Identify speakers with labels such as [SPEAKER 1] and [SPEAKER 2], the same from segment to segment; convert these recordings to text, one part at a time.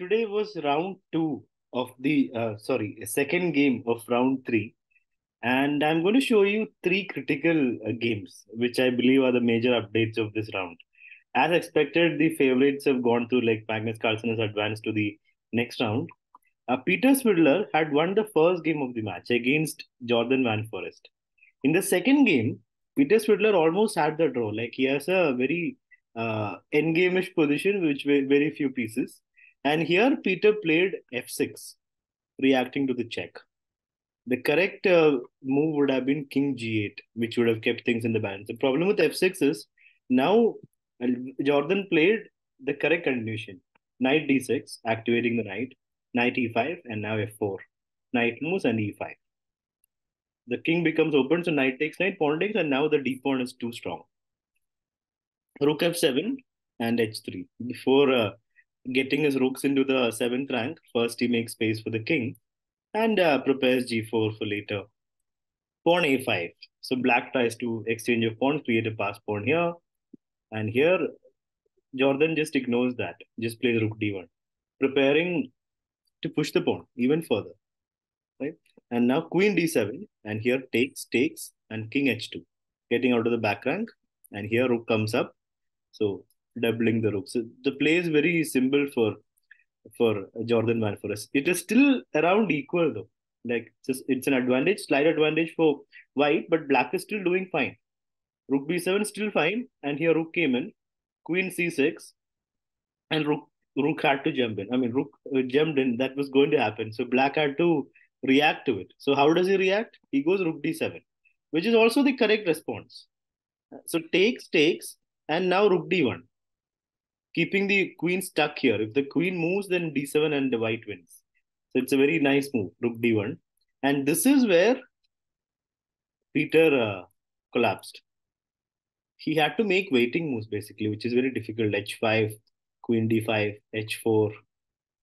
[SPEAKER 1] today was round two of the uh, sorry second game of round three, and I'm going to show you three critical uh, games which I believe are the major updates of this round. As expected, the favorites have gone through like Magnus Carlsen has advanced to the next round. Uh, Peter Svidler had won the first game of the match against Jorden Van Foreest. In the second game, Peter Svidler almost had the draw. Like he has a very uh, endgame-ish position, which very few pieces. And here Peter played f6, reacting to the check. The correct uh, move would have been king g8, which would have kept things in the balance. The problem with f6 is now Jorden played the correct continuation. Knight d6, activating the knight, knight e5, and now f4. Knight moves and e5. The king becomes open, so knight takes knight, pawn takes, and now the d pawn is too strong. Rook f7 and h3. Before uh, getting his rooks into the seventh rank, first he makes space for the king and uh, prepares g4 for later. Pawn a5. So black tries to exchange of pawns, create a pass pawn here. And here, Jorden just ignores that, just plays rook d1, preparing to push the pawn even further. Right? And now queen d7, and here takes, takes, and king h2, getting out of the back rank. And here rook comes up. So doubling the rook. So the play is very simple for for Jorden Van Foreest. It is still around equal though. Like just it's an advantage, slight advantage for white, but black is still doing fine. Rook b7 still fine, and here rook came in, queen c6, and rook rook had to jump in. I mean, rook uh, jumped in. That was going to happen. So black had to react to it. So how does he react? He goes rook d7, which is also the correct response. So takes, takes, and now rook d1 keeping the queen stuck here. If the queen moves, then d7 and the white wins. So it's a very nice move, rook d1. And this is where Peter uh, collapsed. He had to make waiting moves basically, which is very difficult. h5, queen d5, h4,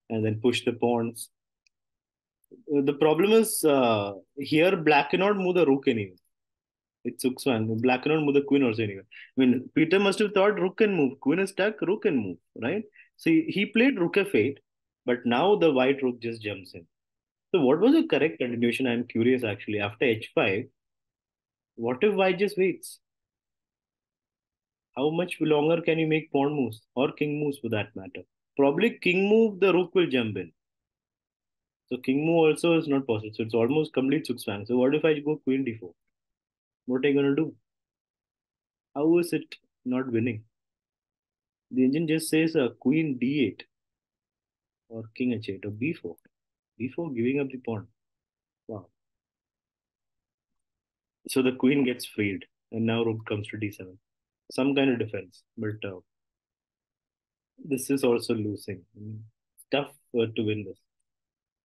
[SPEAKER 1] and then push the pawns. The problem is uh, here black cannot move the rook anyway. It's zugzwang. Black cannot move the queen also anyway. I mean, Peter must have thought rook can move. Queen is stuck, rook can move, right? So he, played rook f8, but now the white rook just jumps in. So what was the correct continuation? I'm curious actually. After h5, what if white just waits? How much longer can you make pawn moves or king moves for that matter? Probably king move, the rook will jump in. So king move also is not possible. So it's almost complete zugzwang. So what if I go queen d4? What are you going to do? How is it not winning? The engine just says a uh, queen d8 or king h8 or b4. b4 giving up the pawn. Wow. So the queen gets freed and now rook comes to d7. Some kind of defense, but uh, this is also losing. I mean, tough uh, to win this.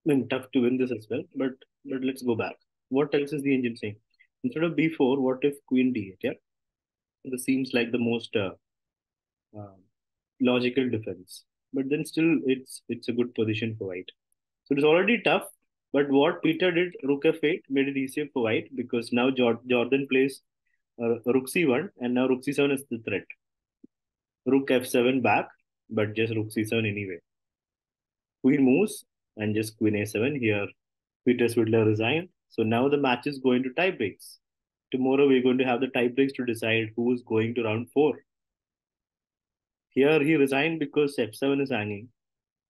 [SPEAKER 1] I mean, tough to win this as well, but but let's go back. What else is the engine saying? Instead of b4, what if queen d8? Yeah, this seems like the most uh, uh, logical defense. But then still, it's it's a good position for white. So it's already tough. But what Peter did, rook f8, made it easier for white because now Jorden plays uh, rook c1 and now rook c7 is the threat. Rook f7 back, but just rook c7 anyway. Queen moves and just queen a7 here. Peter Svidler resigned so now the match is going to tie breaks. Tomorrow we're going to have the tie breaks to decide who is going to round four. Here he resigned because f7 is hanging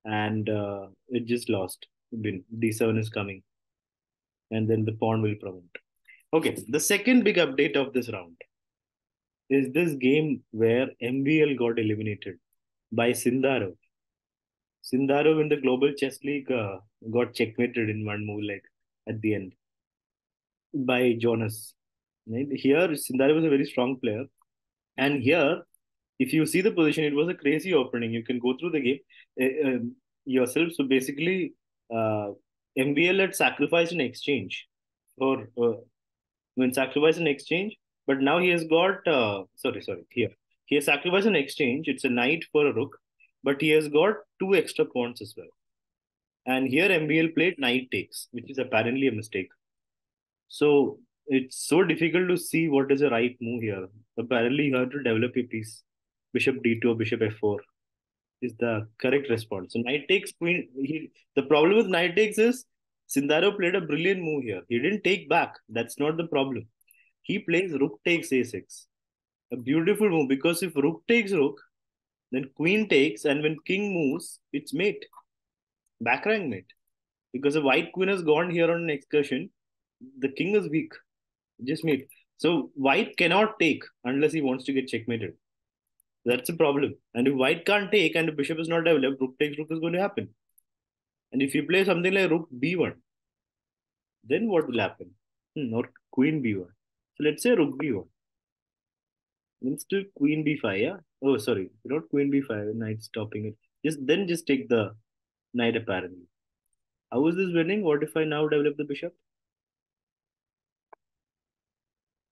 [SPEAKER 1] and uh, it just lost. d7 is coming. And then the pawn will promote. Okay, the second big update of this round is this game where MVL got eliminated by Sindarov. Sindarov in the Global Chess League uh, got checkmated in one move like at the end by Jonas. Right? Here, Sindarov was a very strong player. And here, if you see the position, it was a crazy opening. You can go through the game uh, yourself. So basically, uh, MVL had sacrificed an exchange for uh, when sacrificed an exchange, but now he has got uh, sorry, sorry, here he has sacrificed an exchange. It's a knight for a rook, but he has got two extra pawns as well. And here MVL played knight takes, which is apparently a mistake. So it's so difficult to see what is the right move here. Apparently, you have to develop a piece. Bishop d2 or bishop f4. is the correct response. So knight takes queen. He, the problem with knight takes is Sindarov played a brilliant move here. He didn't take back. That's not the problem. He plays rook takes a6. A beautiful move because if rook takes rook, then queen takes, and when king moves, it's mate. Back rank mate. Because the white queen has gone here on an excursion, the king is weak. Just mate. So white cannot take unless he wants to get checkmated. That's a problem. And if white can't take and the bishop is not developed, rook takes rook is going to happen. And if you play something like rook b1, then what will happen? Hmm, or queen b1. So let's say rook b1. Instead queen b5, yeah? Oh, sorry, not queen b5, knight stopping it. Just Then just take the knight apparently. How is this winning? What if I now develop the bishop?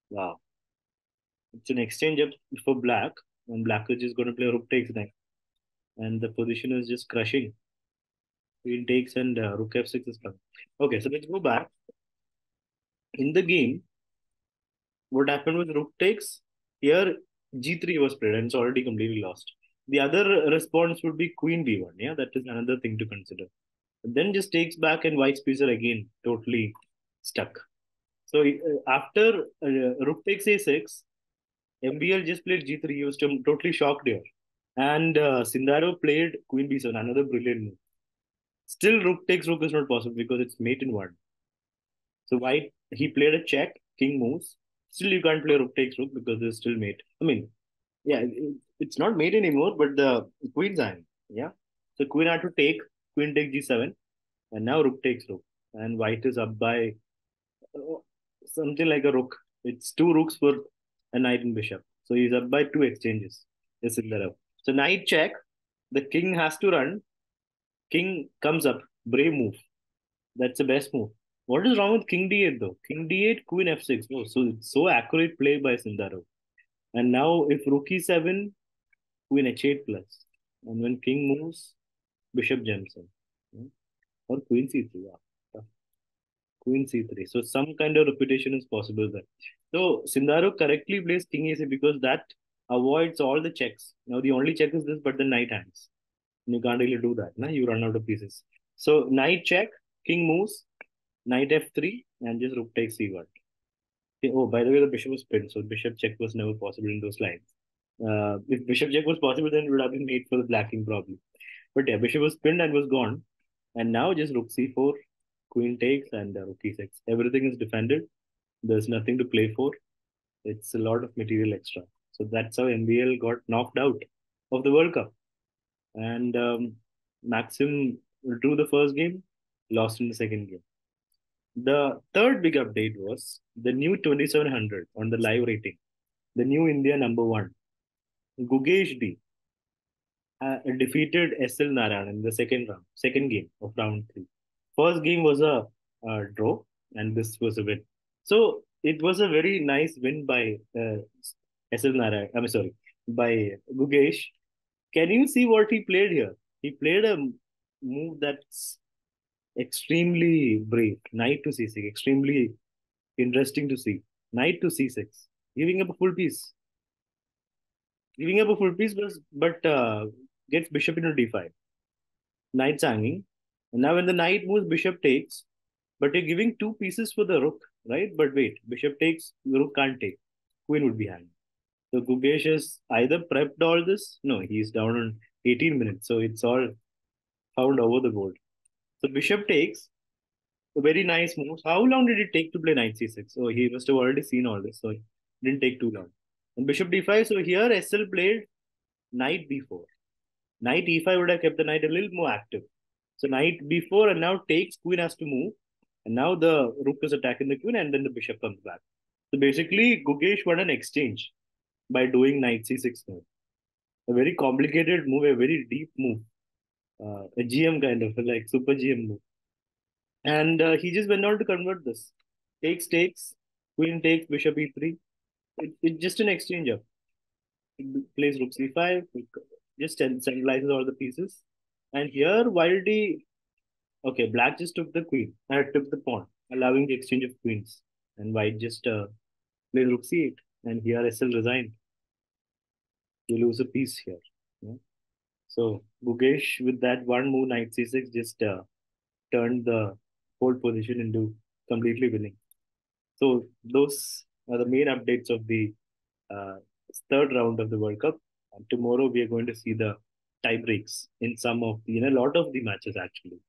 [SPEAKER 1] Wow. It's an exchange up for black, and black is just going to play rook takes next. And the position is just crushing. Queen takes and uh, rook f6 is coming. Okay, so let's go back. In the game, what happened with rook takes? Here, g3 was played and it's already completely lost. The other response would be queen b1. Yeah, that is another thing to consider. Then just takes back and piece are again totally stuck. So uh, after uh, rook takes a6, MVL just played g3. He was totally shocked here. And uh, Sindarov played queen b7, another brilliant move. Still, rook takes rook is not possible because it's mate in one. So white, he played a check, king moves. Still, you can't play rook takes rook because there's still mate. I mean, yeah, it's not mate anymore, but the queen's hanging. Yeah. So queen had to take, queen takes g7, and now rook takes rook. And white is up by uh, something like a rook. It's two rooks for a knight and bishop. So he's up by two exchanges. Yes, So knight check. The king has to run king comes up, brave move. That's the best move. What is wrong with king d8 though? King d8, queen f6. Oh, so it's so accurate play by Sindarov. And now if rook e7, queen h8 plus. And when king moves, bishop jumps in. Hmm? Or queen c3. Queen c3. So some kind of repetition is possible there. So Sindarov correctly plays king a6 because that avoids all the checks. Now the only check is this, but the knight hangs you can't really do that. Nah? You run out of pieces. So knight check, king moves, knight f3, and just rook takes c1. Oh, by the way, the bishop was pinned, so bishop check was never possible in those lines. Uh, if bishop check was possible, then it would have been made for the blacking probably. But yeah, bishop was pinned and was gone. And now just rook c4, queen takes, and uh, rook e6. Everything is defended. There's nothing to play for. It's a lot of material extra. So that's how MVL got knocked out of the World Cup and um, Maxime drew the first game, lost in the second game. The third big update was the new 2700 on the live rating, the new India number one. Gukesh D uh, defeated SL Narayan in the second round, second game of round three. First game was a, draw, and this was a win. So it was a very nice win by uh, SL Narayan. I'm sorry, by Gukesh can you see what he played here? He played a move that's extremely brave. Knight to c6, extremely interesting to see. Knight to c6, giving up a full piece. Giving up a full piece, but, but uh, gets bishop into d5. Knight's hanging. And now when the knight moves, bishop takes. But you're giving two pieces for the rook, right? But wait, bishop takes, the rook can't take. Queen would be hanging. So Gukesh has either prepped all this. No, he's down on 18 minutes. So it's all found over the board. So Bishop takes a very nice move. How long did it take to play knight c6? So he must have already seen all this. So it didn't take too long. And Bishop d5. So here SL played knight b4. Knight e5 would have kept the knight a little more active. So knight b4 and now takes, queen has to move. And now the rook is attacking the queen and then the bishop comes back. So basically, Gukesh won an exchange by doing knight c6 move. A very complicated move, a very deep move. Uh, a GM kind of, like super GM move. And uh, he just went on to convert this. Takes, takes, queen takes, bishop e3. It, it's just an exchange up. plays rook c5, just centralizes all the pieces. And here, Wildy, okay, black just took the queen, uh, took the pawn, allowing the exchange of queens. And white just uh, played rook c8. And here SL resigned you lose a piece here. Yeah? So Gukesh, with that one move, knight c6, just uh, turned the whole position into completely winning. So those are the main updates of the uh, third round of the World Cup. And tomorrow we are going to see the tie breaks in some of the, in a lot of the matches actually.